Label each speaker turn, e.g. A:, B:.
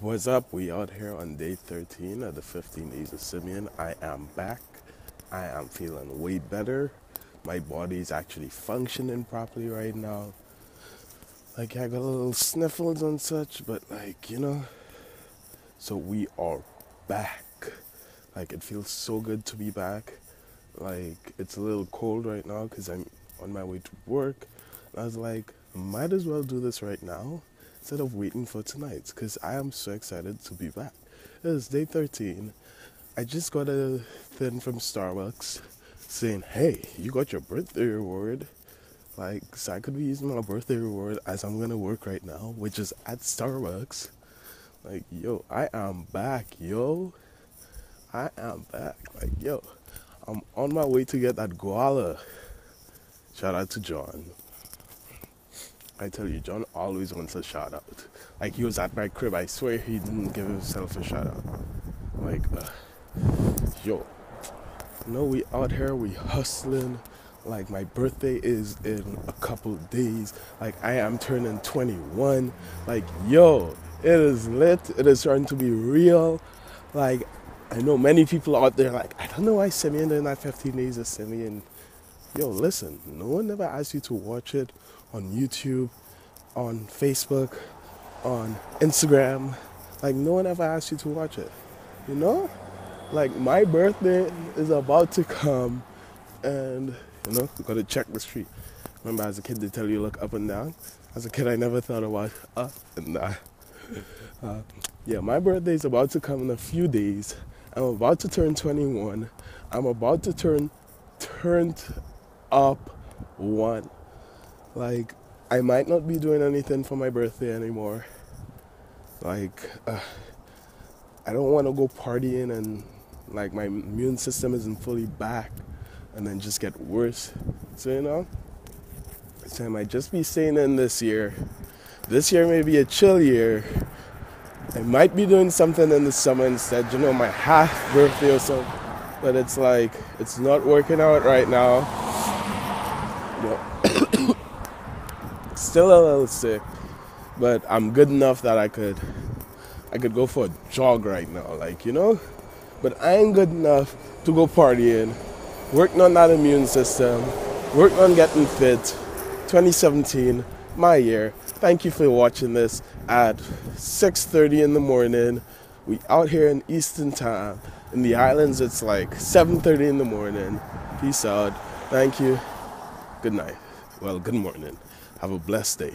A: What's up? We out here on day 13 of the 15 days of Simeon. I am back. I am feeling way better. My body's actually functioning properly right now. Like I got a little sniffles and such, but like, you know. So we are back. Like it feels so good to be back. Like it's a little cold right now because I'm on my way to work. I was like, might as well do this right now instead of waiting for tonight because I am so excited to be back. It is day 13. I just got a thing from Starbucks saying, hey, you got your birthday reward. Like, so I could be using my birthday reward as I'm gonna work right now, which is at Starbucks. Like, yo, I am back, yo. I am back. Like, yo, I'm on my way to get that guala. Shout out to John. I tell you, John always wants a shout out. Like he was at my crib, I swear he didn't give himself a shout out. Like, uh, yo, know we out here, we hustling. Like my birthday is in a couple days. Like I am turning 21. Like yo, it is lit. It is starting to be real. Like I know many people out there like I don't know why Simeon in that 15 days of Simeon. Yo, listen, no one ever asked you to watch it on YouTube, on Facebook, on Instagram. Like no one ever asked you to watch it. You know? Like my birthday is about to come and you know, you gotta check the street. Remember as a kid they tell you look up and down? As a kid I never thought about up and down. Uh, yeah, my birthday is about to come in a few days. I'm about to turn 21. I'm about to turn turned up one. Like, I might not be doing anything for my birthday anymore. Like, uh, I don't want to go partying and like my immune system isn't fully back and then just get worse. So, you know, so I might just be staying in this year. This year may be a chill year. I might be doing something in the summer instead, you know, my half birthday or so. But it's like, it's not working out right now. Still a little sick, but I'm good enough that I could I could go for a jog right now, like you know. But I ain't good enough to go partying, working on that immune system, working on getting fit. 2017, my year. Thank you for watching this at 6:30 in the morning. We out here in Eastern Time. In the islands, it's like 7:30 in the morning. Peace out. Thank you. Good night. Well, good morning. Have a blessed day.